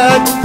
get.